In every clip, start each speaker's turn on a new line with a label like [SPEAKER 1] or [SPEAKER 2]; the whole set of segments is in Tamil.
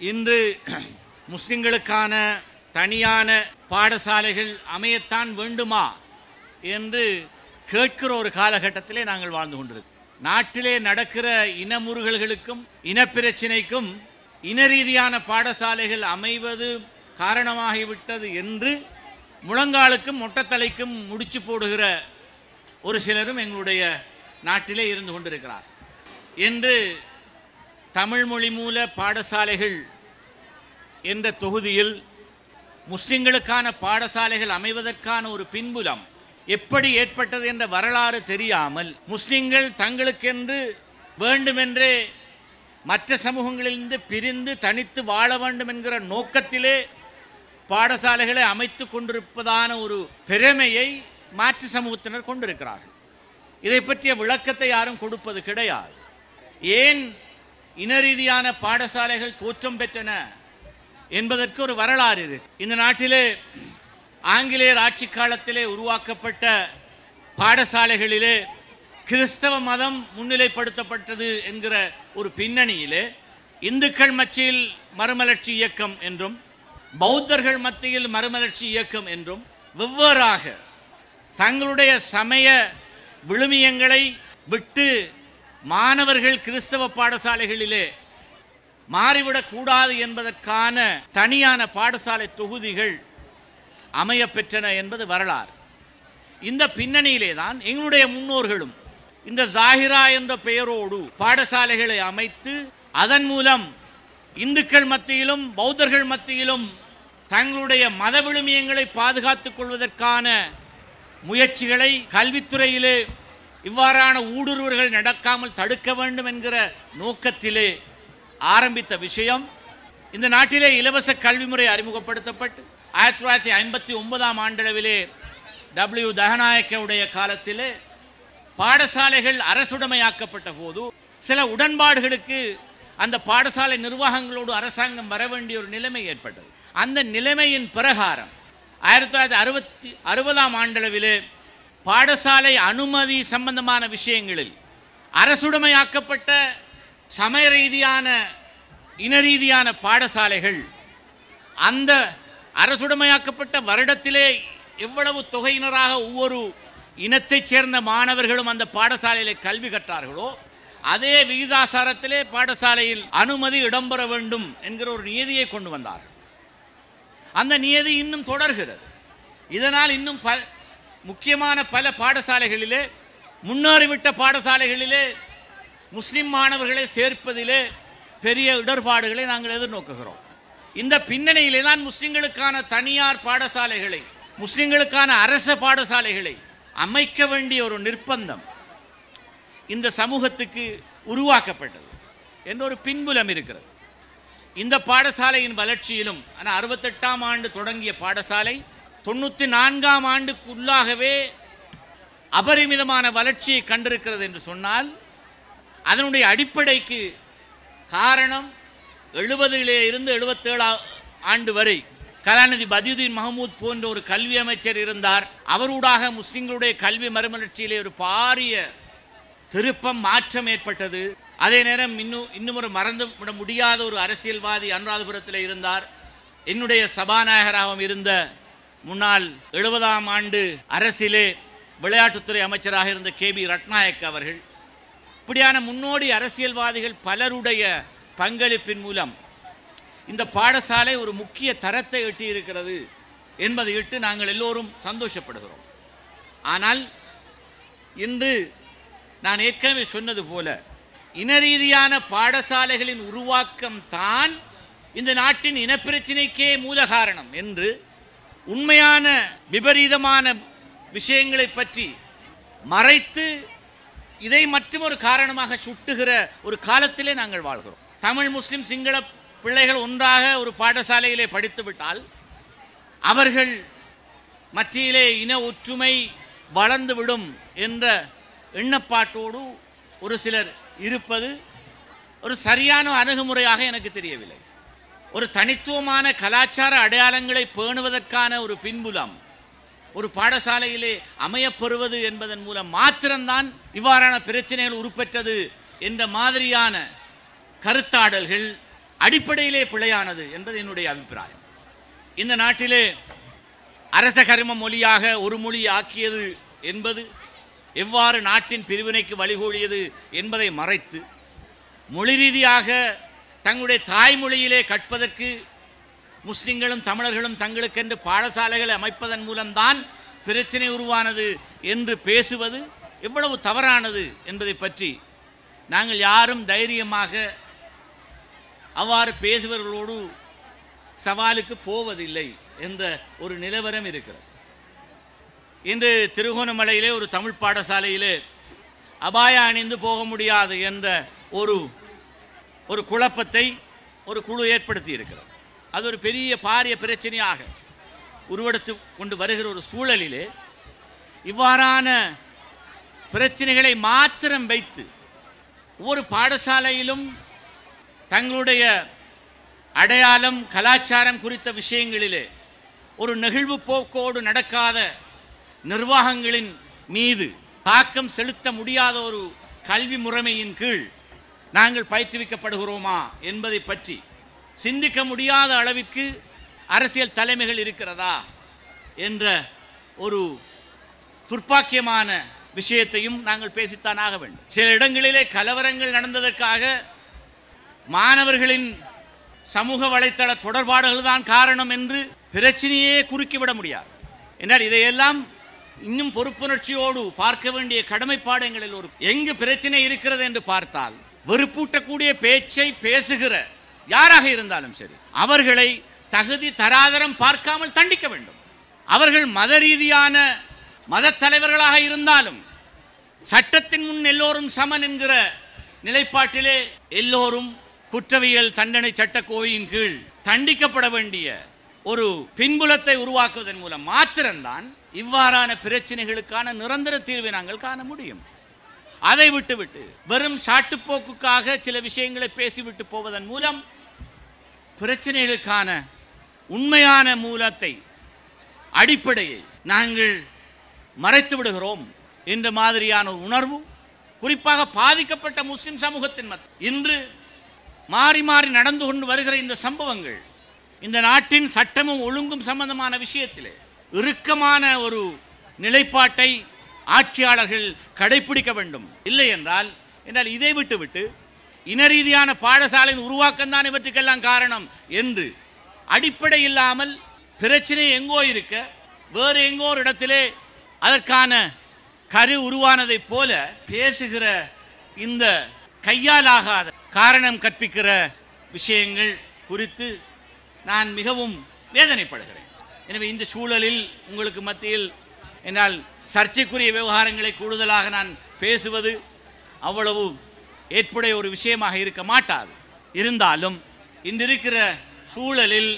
[SPEAKER 1] இன்று முஸ்லிம்களுக்கான தனியான பாடசாலைகள் அமையத்தான் வேண்டுமா என்று கேட்கிற ஒரு காலகட்டத்திலே நாங்கள் வாழ்ந்து கொண்டிருக்கோம் நாட்டிலே நடக்கிற இனமுறுகல்களுக்கும் இனப்பிரச்சினைக்கும் இன ரீதியான பாடசாலைகள் அமைவது காரணமாகிவிட்டது என்று முழங்காலுக்கும் மொட்டத்தலைக்கும் முடிச்சு போடுகிற ஒரு சிலரும் எங்களுடைய நாட்டிலே இருந்து கொண்டிருக்கிறார் என்று தமிழ் மொழி மூல பாடசாலைகள் என்ற தொகுதியில் முஸ்லிம்களுக்கான பாடசாலைகள் அமைவதற்கான ஒரு பின்புலம் எப்படி ஏற்பட்டது என்ற வரலாறு தெரியாமல் முஸ்லிம்கள் தங்களுக்கென்று வேண்டுமென்றே மற்ற சமூகங்களிலிருந்து பிரிந்து தனித்து வாழ வேண்டும் என்கிற நோக்கத்திலே பாடசாலைகளை அமைத்து கொண்டிருப்பதான ஒரு பெருமையை மாற்று சமூகத்தினர் கொண்டிருக்கிறார்கள். இதை பற்றிய விளக்கத்தை யாரும் கொடுப்பது கிடையாது. ஏன் இன ரீதியான பாடசாலைகள் தோற்றம் பெற்றன என்பதற்கு ஒரு வரலாறு இருக்கு இந்த நாட்டிலே ஆங்கிலேயர் ஆட்சி காலத்திலே உருவாக்கப்பட்ட பாடசாலைகளிலே கிறிஸ்தவ மதம் முன்னிலைப்படுத்தப்பட்டது என்கிற ஒரு பின்னணியிலே இந்துக்கள் மத்தியில் மறுமலர்ச்சி இயக்கம் என்றும் பௌத்தர்கள் மத்தியில் மறுமலர்ச்சி இயக்கம் என்றும் வெவ்வேறாக தங்களுடைய சமய விழுமியங்களை விட்டு மாணவர்கள் கிறிஸ்தவ பாடசாலைகளிலே மாறிவிடக்கூடாது என்பதற்கான தனியான பாடசாலை தொகுதிகள் அமைய பெற்றன என்பது வரலாறு. இந்த பின்னணியிலே தான் எங்களுடைய முன்னோர்களும் இந்த ஜாகிரா என்ற பெயரோடு பாடசாலைகளை அமைத்து அதன் மூலம் இந்துக்கள் மத்தியிலும் பௌத்தர்கள் மத்தியிலும் தங்களுடைய மத விழுமியங்களை பாதுகாத்துக் கொள்வதற்கான முயற்சிகளை கல்வித்துறையிலே இவ்வாறான ஊடுருவர்கள் நடக்காமல் தடுக்க வேண்டும் என்கிற நோக்கத்திலே ஆரம்பித்த விஷயம் இந்த நாட்டிலே இலவச கல்வி முறை அறிமுகப்படுத்தப்பட்டு ஆயிரத்தி தொள்ளாயிரத்தி ஐம்பத்தி ஒன்பதாம் ஆண்டளவிலே டபிள்யூ தகநாயக்கவுடைய காலத்திலே பாடசாலைகள் அரசுடைமையாக்கப்பட்ட போது சில உடன்பாடுகளுக்கு அந்த பாடசாலை நிர்வாகங்களோடு அரசாங்கம் வர வேண்டிய ஒரு நிலைமை ஏற்பட்டது. அந்த நிலைமையின் பிரகாரம் ஆயிரத்தி தொள்ளாயிரத்தி அறுபத்தி அறுபதாம் ஆண்டளவிலே பாடசாலை அனுமதி சம்பந்தமான விஷயங்களில் அரசுடைமையாக்கப்பட்ட சமய ரீதியான இன ரீதியான பாடசாலைகள் அந்த அரசுடைமையாக்கப்பட்ட வருடத்திலே எவ்வளவு தொகையினராக ஒவ்வொரு இனத்தைச் சேர்ந்த மாணவர்களும் அந்த பாடசாலையில் கல்வி கற்றார்களோ அதே விகிதாசாரத்திலே பாடசாலையில் அனுமதி இடம்பெற வேண்டும் என்கிற ஒரு நியதியை கொண்டு வந்தார்கள். அந்த நியதி இன்னும் தொடர்கிறது. இதனால் இன்னும் ப முக்கியமான பல பாடசாலைகளிலே முன்னேறிவிட்ட பாடசாலைகளிலே முஸ்லிம் மாணவர்களை சேர்ப்பதிலே பெரிய இடர்பாடுகளை நாங்கள் எதிர்நோக்குகிறோம். இந்த பின்னணியிலே தான் முஸ்லிம்களுக்கான தனியார் பாடசாலைகளை முஸ்லிம்களுக்கான அரச பாடசாலைகளை அமைக்க வேண்டிய ஒரு நிர்பந்தம் இந்த சமூகத்துக்கு உருவாக்கப்பட்டது. என்ற ஒரு பின்புலம் இருக்கிறது. இந்த பாடசாலையின் வளர்ச்சியிலும் ஆனால் அறுபத்தெட்டாம் ஆண்டு தொடங்கிய பாடசாலை தொண்ணூற்றி நான்காம் ஆண்டுக்குள்ளாகவே அபரிமிதமான வளர்ச்சியை கண்டிருக்கிறது என்று சொன்னால் அதனுடைய அடிப்படைக்கு காரணம் எழுபதிலே இருந்து எழுபத்தேழாம் ஆண்டு வரை கலாநிதி பதியுதீன் மஹமூத் போன்ற ஒரு கல்வி அமைச்சர் இருந்தார். அவரூடாக முஸ்லிம்களுடைய கல்வி மறுமலர்ச்சியிலே ஒரு பாரிய திருப்பம் மாற்றம் ஏற்பட்டது. அதே நேரம் இன்னும் இன்னும் ஒரு மறந்து விட முடியாத ஒரு அரசியல்வாதி அனுராதபுரத்தில் இருந்தார். என்னுடைய சபாநாயகராகவும் இருந்த முன்னாள் எழுபதாம் ஆண்டு அரசிலே விளையாட்டுத்துறை அமைச்சராக இருந்த கே பி ரட்நாயக் அவர்கள் இப்படியான முன்னோடி அரசியல்வாதிகள் பலருடைய பங்களிப்பின் மூலம் இந்த பாடசாலை ஒரு முக்கிய தரத்தை எட்டியிருக்கிறது என்பதை இட்டு நாங்கள் எல்லோரும் சந்தோஷப்படுகிறோம். ஆனால் இன்று நான் ஏற்கனவே சொன்னது போல இன ரீதியான பாடசாலைகளின் உருவாக்கம் தான் இந்த நாட்டின் இனப்பிரச்சினைக்கே மூல காரணம் என்று உண்மையான விபரீதமான விஷயங்களை பற்றி மறைத்து இதை மற்றும் ஒரு காரணமாக சுட்டுகிற ஒரு காலத்திலே நாங்கள் வாழ்கிறோம். தமிழ் முஸ்லிம் சிங்கள பிள்ளைகள் ஒன்றாக ஒரு பாடசாலையிலே படித்துவிட்டால் அவர்கள் மத்தியிலே இன ஒற்றுமை வளர்ந்துவிடும் என்ற எண்ணப்பாட்டோடு ஒரு சிலர் இருப்பது ஒரு சரியான அணுகுமுறையாக எனக்கு தெரியவில்லை. ஒரு தனித்துவமான கலாச்சார அடையாளங்களை பேணுவதற்கான ஒரு பின்புலம் ஒரு பாடசாலையிலே அமையப்பெறுவது என்பதன் மூலம் மாத்திரம்தான் இவ்வாறான பிரச்சனைகள் உருப்பெற்றது என்ற மாதிரியான கருத்தாடல்கள் அடிப்படையிலே பிழையானது என்பது என்னுடைய அபிப்பிராயம். இந்த நாட்டிலே அரச கரும மொழியாக ஒரு மொழி ஆக்கியது என்பது எவ்வாறு நாட்டின் பிரிவினைக்கு வழிகோலியது என்பதை மறைத்து மொழி ரீதியாக தங்களுடைய தாய்மொழியிலே கற்பதற்கு முஸ்லிம்களும் தமிழர்களும் தங்களுக்கென்று பாடசாலைகளை அமைப்பதன் மூலம்தான் பிரச்சனை உருவானது என்று பேசுவது எவ்வளவு தவறானது என்பதை பற்றி நாங்கள் யாரும் தைரியமாக அவ்வாறு பேசுபவர்களோடு சவாலுக்கு போவதில்லை என்ற ஒரு நிலவரம் இருக்கிறது. இன்று திருகோணமலையிலே ஒரு தமிழ் பாடசாலையிலே அபாய அணிந்து போக முடியாது என்ற ஒரு ஒரு குழப்பத்தை ஒரு குழு ஏற்படுத்தி இருக்கிறது அது ஒரு பெரிய பாரிய பிரச்சனையாக உருவெடுத்து கொண்டு வருகிற ஒரு சூழலிலே இவ்வாறான பிரச்சனைகளை மாத்திரம் வைத்து ஒவ்வொரு பாடசாலையிலும் தங்களுடைய அடையாளம் கலாச்சாரம் குறித்த விஷயங்களிலே ஒரு நெகிழ்வு போக்கோடு நடக்காத நிர்வாகங்களின் மீது தாக்கம் செலுத்த முடியாத ஒரு கல்வி முறைமையின் கீழ் நாங்கள் பயிற்றுவிக்கப்படுகிறோமா என்பதை பற்றி சிந்திக்க முடியாத அளவிற்கு அரசியல் தலைமைகள் இருக்கிறதா என்ற ஒரு துர்ப்பாக்கியமான விஷயத்தையும் நாங்கள் பேசித்தான் ஆக வேண்டும். சில இடங்களிலே கலவரங்கள் நடந்ததற்காக மாணவர்களின் சமூக வலைத்தள தொடர்பாடுகள் தான் காரணம் என்று பிரச்சனையே குறுக்கிவிட முடியாது. என்றால் இதையெல்லாம் இன்னும் பொறுப்புணர்ச்சியோடு பார்க்க வேண்டிய கடமைப்பாடு எங்களில் ஒரு எங்கு பிரச்சனை இருக்கிறது என்று பார்த்தால் வெறுப்பூட்டக்கூடிய பேச்சை பேசுகிற யாராக இருந்தாலும் சரி அவர்களை தகுதி தராதரம் பார்க்காமல் தண்டிக்க வேண்டும். அவர்கள் மத ரீதியான மத தலைவர்களாக இருந்தாலும் சட்டத்தின் முன் எல்லோரும் சமன் என்கிற நிலைப்பாட்டிலே எல்லோரும் குற்றவியல் தண்டனை சட்டக்கோவையின் கீழ் தண்டிக்கப்பட வேண்டிய ஒரு பின்புலத்தை உருவாக்குவதன் மூலம் மாத்திரம்தான் இவ்வாறான பிரச்சனைகளுக்கான நிரந்தர தீர்வை நாங்கள் காண முடியும். அதை விட்டுவிட்டு வெறும் சாட்டுப்போக்குக்காக சில விஷயங்களை பேசிவிட்டு போவதன் மூலம் பிரச்சனைகளுக்கான உண்மையான மூலத்தை அடிப்படையை நாங்கள் மறைத்து விடுகிறோம் என்ற மாதிரியான ஒரு உணர்வு குறிப்பாக பாதிக்கப்பட்ட முஸ்லிம் சமூகத்தின் மத் இன்று மாறி மாறி நடந்து கொண்டு வருகிற இந்த சம்பவங்கள் இந்த நாட்டின் சட்டமும் ஒழுங்கும் சம்பந்தமான விஷயத்திலே இறுக்கமான ஒரு நிலைப்பாட்டை ஆட்சியாளர்கள் கடைபிடிக்க வேண்டும். இல்லை என்றால் என்றால் இதை விட்டுவிட்டு இனரீதியான பாடசாலையின் உருவாக்கம் தான் இவற்றுக்கெல்லாம் காரணம் என்று அடிப்படை இல்லாமல் பிரச்சனை எங்கோ இருக்க வேறு எங்கோ ஒரு இடத்திலே அதற்கான கரு உருவானதைப் போல பேசுகிற இந்த கையாலாகாத காரணம் கற்பிக்கிற விஷயங்கள் குறித்து நான் மிகவும் வேதனைப்படுகிறேன். எனவே இந்த சூழலில் உங்களுக்கு மத்தியில் என்னால் சர்ச்சைக்குரிய விவகாரங்களை கூடுதலாக நான் பேசுவது அவ்வளவு ஏற்புடைய ஒரு விஷயமாக இருக்க மாட்டாது. இருந்தாலும் இன்றிருக்கிற சூழலில்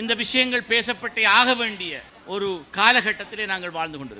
[SPEAKER 1] இந்த விஷயங்கள் பேசப்பட்டே ஆக வேண்டிய ஒரு காலகட்டத்திலே நாங்கள் வாழ்ந்து கொண்டிருக்கிறோம்.